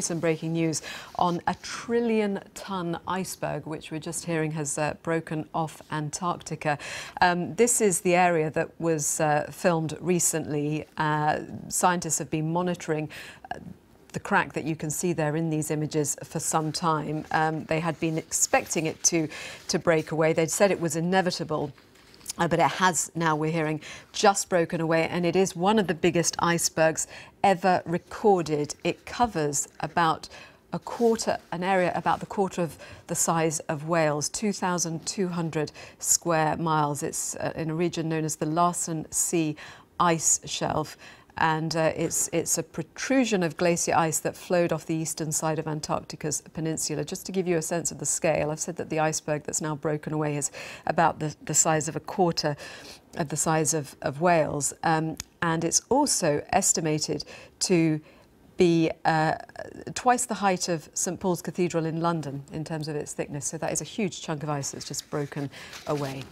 Some breaking news on a trillion ton iceberg, which we're just hearing has uh, broken off Antarctica. Um, this is the area that was uh, filmed recently. Uh, scientists have been monitoring uh, the crack that you can see there in these images for some time. Um, they had been expecting it to, to break away. They'd said it was inevitable. Uh, but it has now, we're hearing, just broken away, and it is one of the biggest icebergs ever recorded. It covers about a quarter, an area about the quarter of the size of Wales, 2,200 square miles. It's uh, in a region known as the Larsen C ice shelf and uh, it's, it's a protrusion of glacier ice that flowed off the eastern side of Antarctica's peninsula. Just to give you a sense of the scale, I've said that the iceberg that's now broken away is about the, the size of a quarter of the size of, of Wales. Um, and it's also estimated to be uh, twice the height of St Paul's Cathedral in London in terms of its thickness. So that is a huge chunk of ice that's just broken away.